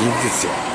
いいんですよ。